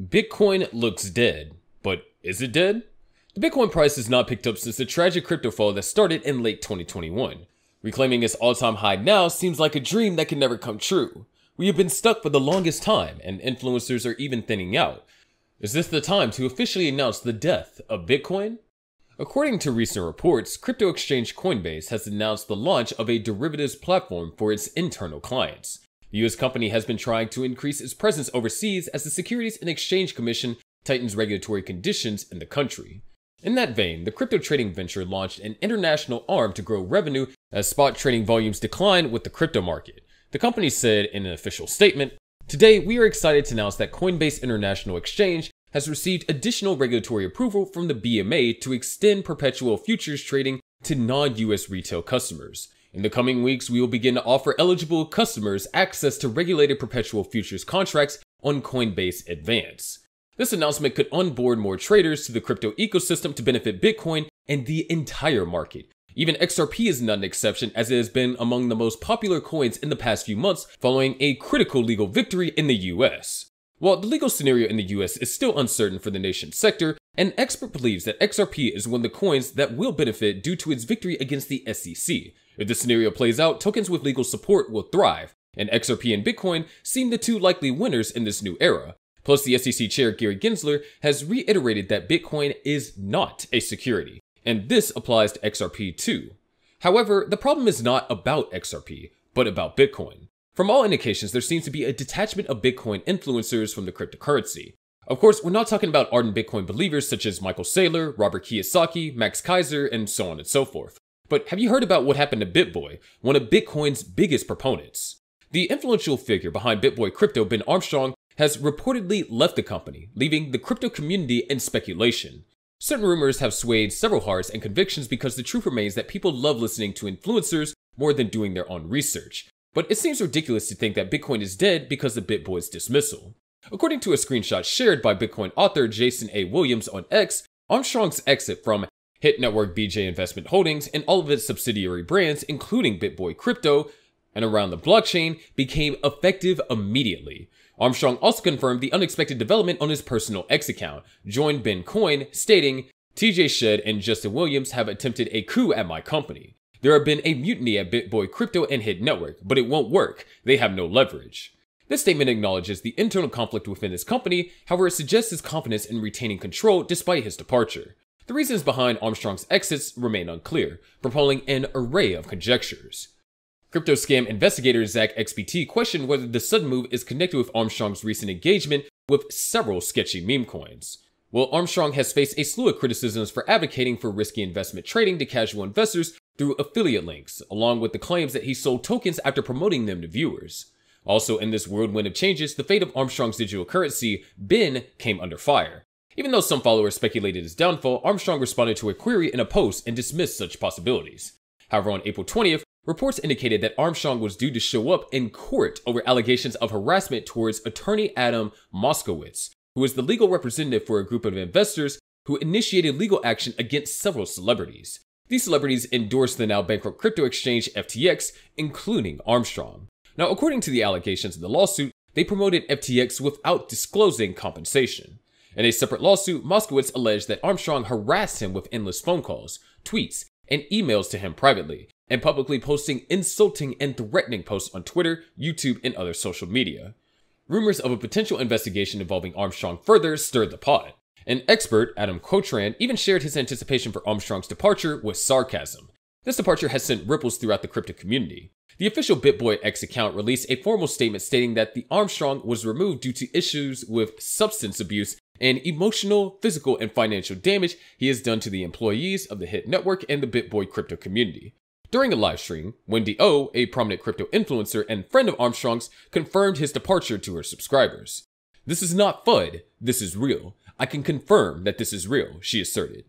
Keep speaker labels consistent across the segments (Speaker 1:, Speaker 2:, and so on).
Speaker 1: Bitcoin looks dead, but is it dead? The Bitcoin price has not picked up since the tragic crypto fall that started in late 2021. Reclaiming its all time high now seems like a dream that can never come true. We have been stuck for the longest time, and influencers are even thinning out. Is this the time to officially announce the death of Bitcoin? According to recent reports, crypto exchange Coinbase has announced the launch of a derivatives platform for its internal clients. The US company has been trying to increase its presence overseas as the Securities and Exchange Commission tightens regulatory conditions in the country. In that vein, the crypto trading venture launched an international arm to grow revenue as spot trading volumes decline with the crypto market. The company said in an official statement, Today, we are excited to announce that Coinbase International Exchange has received additional regulatory approval from the BMA to extend perpetual futures trading to non-US retail customers. In the coming weeks, we will begin to offer eligible customers access to regulated perpetual futures contracts on Coinbase Advance. This announcement could onboard more traders to the crypto ecosystem to benefit Bitcoin and the entire market. Even XRP is not an exception as it has been among the most popular coins in the past few months following a critical legal victory in the US. While the legal scenario in the US is still uncertain for the nation's sector, an expert believes that XRP is one of the coins that will benefit due to its victory against the SEC. If the scenario plays out, tokens with legal support will thrive, and XRP and Bitcoin seem the two likely winners in this new era. Plus, the SEC chair Gary Gensler has reiterated that Bitcoin is not a security, and this applies to XRP too. However, the problem is not about XRP, but about Bitcoin. From all indications, there seems to be a detachment of Bitcoin influencers from the cryptocurrency. Of course, we're not talking about ardent Bitcoin believers such as Michael Saylor, Robert Kiyosaki, Max Keiser, and so on and so forth. But have you heard about what happened to BitBoy, one of Bitcoin's biggest proponents? The influential figure behind BitBoy Crypto, Ben Armstrong, has reportedly left the company, leaving the crypto community in speculation. Certain rumors have swayed several hearts and convictions because the truth remains that people love listening to influencers more than doing their own research. But it seems ridiculous to think that Bitcoin is dead because of BitBoy's dismissal. According to a screenshot shared by Bitcoin author Jason A. Williams on X, Armstrong's exit from Hit Network BJ Investment Holdings and all of its subsidiary brands, including BitBoy Crypto and around the blockchain, became effective immediately. Armstrong also confirmed the unexpected development on his personal X account, joined Ben Coin, stating, TJ Shedd and Justin Williams have attempted a coup at my company. There have been a mutiny at BitBoy Crypto and Hit Network, but it won't work. They have no leverage. This statement acknowledges the internal conflict within his company, however, it suggests his confidence in retaining control despite his departure. The reasons behind Armstrong's exits remain unclear, propelling an array of conjectures. Crypto scam investigator ZachXBT questioned whether the sudden move is connected with Armstrong's recent engagement with several sketchy meme coins. Well, Armstrong has faced a slew of criticisms for advocating for risky investment trading to casual investors through affiliate links, along with the claims that he sold tokens after promoting them to viewers. Also, in this whirlwind of changes, the fate of Armstrong's digital currency, BEN, came under fire. Even though some followers speculated his downfall, Armstrong responded to a query in a post and dismissed such possibilities. However, on April 20th, reports indicated that Armstrong was due to show up in court over allegations of harassment towards attorney Adam Moskowitz, who was the legal representative for a group of investors who initiated legal action against several celebrities. These celebrities endorsed the now bankrupt crypto exchange FTX, including Armstrong. Now, according to the allegations in the lawsuit, they promoted FTX without disclosing compensation. In a separate lawsuit, Moskowitz alleged that Armstrong harassed him with endless phone calls, tweets, and emails to him privately, and publicly posting insulting and threatening posts on Twitter, YouTube, and other social media. Rumors of a potential investigation involving Armstrong further stirred the pot. An expert, Adam Cochran, even shared his anticipation for Armstrong's departure with sarcasm. This departure has sent ripples throughout the crypto community. The official BitBoy X account released a formal statement stating that the Armstrong was removed due to issues with substance abuse and emotional, physical, and financial damage he has done to the employees of the Hit Network and the BitBoy crypto community. During a live stream, Wendy O, a prominent crypto influencer and friend of Armstrong's, confirmed his departure to her subscribers. This is not FUD, this is real. I can confirm that this is real, she asserted.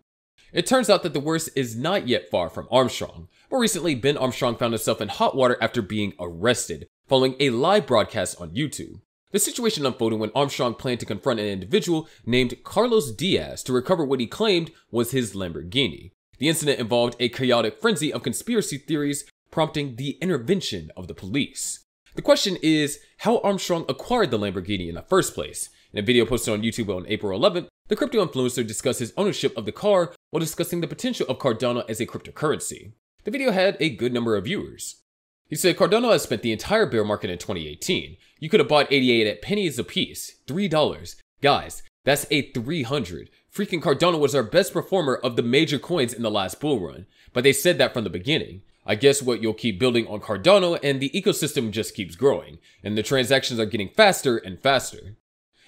Speaker 1: It turns out that the worst is not yet far from Armstrong. More recently, Ben Armstrong found himself in hot water after being arrested, following a live broadcast on YouTube. The situation unfolded when Armstrong planned to confront an individual named Carlos Diaz to recover what he claimed was his Lamborghini. The incident involved a chaotic frenzy of conspiracy theories, prompting the intervention of the police. The question is how Armstrong acquired the Lamborghini in the first place. In a video posted on YouTube on April 11th, the crypto influencer discussed his ownership of the car while discussing the potential of Cardano as a cryptocurrency. The video had a good number of viewers. He said Cardano has spent the entire bear market in 2018. You could have bought 88 at pennies a piece, $3. Guys, that's a 300. Freaking Cardano was our best performer of the major coins in the last bull run, but they said that from the beginning. I guess what you'll keep building on Cardano and the ecosystem just keeps growing, and the transactions are getting faster and faster.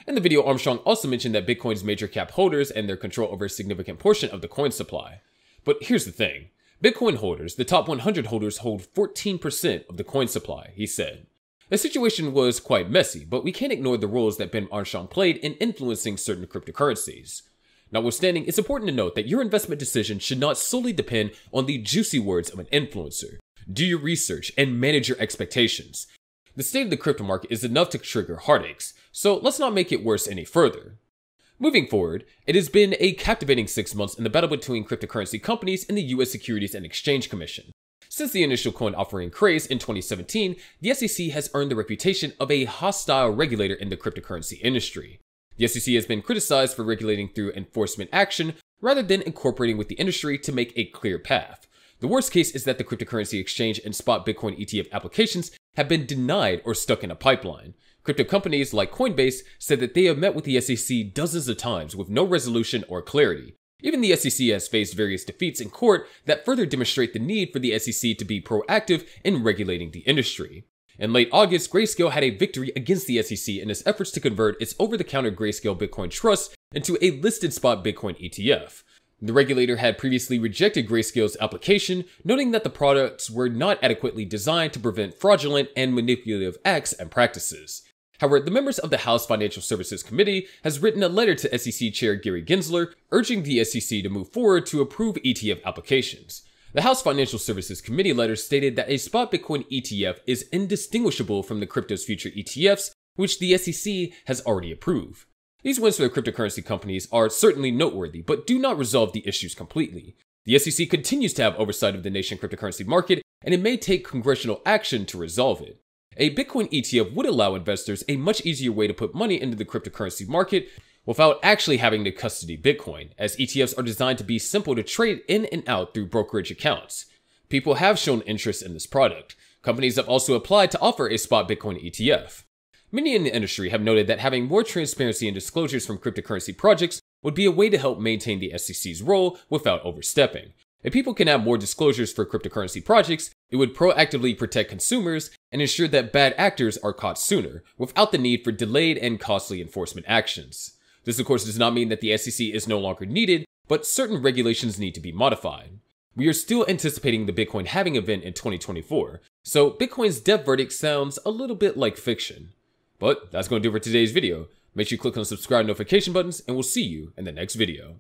Speaker 1: In the video, Armstrong also mentioned that Bitcoin's major cap holders and their control over a significant portion of the coin supply. But here's the thing. Bitcoin holders, the top 100 holders hold 14% of the coin supply, he said. The situation was quite messy, but we can't ignore the roles that Ben Armstrong played in influencing certain cryptocurrencies. Notwithstanding, it's important to note that your investment decision should not solely depend on the juicy words of an influencer. Do your research and manage your expectations. The state of the crypto market is enough to trigger heartaches, so let's not make it worse any further. Moving forward, it has been a captivating six months in the battle between cryptocurrency companies and the US Securities and Exchange Commission. Since the initial coin offering craze in 2017, the SEC has earned the reputation of a hostile regulator in the cryptocurrency industry. The SEC has been criticized for regulating through enforcement action rather than incorporating with the industry to make a clear path. The worst case is that the cryptocurrency exchange and spot Bitcoin ETF applications have been denied or stuck in a pipeline. Crypto companies like Coinbase said that they have met with the SEC dozens of times with no resolution or clarity. Even the SEC has faced various defeats in court that further demonstrate the need for the SEC to be proactive in regulating the industry. In late August, Grayscale had a victory against the SEC in its efforts to convert its over the counter Grayscale Bitcoin Trust into a listed spot Bitcoin ETF. The regulator had previously rejected Grayscale's application, noting that the products were not adequately designed to prevent fraudulent and manipulative acts and practices. However, the members of the House Financial Services Committee has written a letter to SEC Chair Gary Gensler urging the SEC to move forward to approve ETF applications. The House Financial Services Committee letter stated that a spot Bitcoin ETF is indistinguishable from the crypto's future ETFs, which the SEC has already approved. These wins for the cryptocurrency companies are certainly noteworthy, but do not resolve the issues completely. The SEC continues to have oversight of the nation cryptocurrency market, and it may take congressional action to resolve it. A Bitcoin ETF would allow investors a much easier way to put money into the cryptocurrency market without actually having to custody Bitcoin, as ETFs are designed to be simple to trade in and out through brokerage accounts. People have shown interest in this product. Companies have also applied to offer a spot Bitcoin ETF. Many in the industry have noted that having more transparency and disclosures from cryptocurrency projects would be a way to help maintain the SEC's role without overstepping. If people can have more disclosures for cryptocurrency projects, it would proactively protect consumers and ensure that bad actors are caught sooner, without the need for delayed and costly enforcement actions. This, of course, does not mean that the SEC is no longer needed, but certain regulations need to be modified. We are still anticipating the Bitcoin halving event in 2024, so Bitcoin's death verdict sounds a little bit like fiction. But that's going to do it for today's video. Make sure you click on the subscribe notification buttons, and we'll see you in the next video.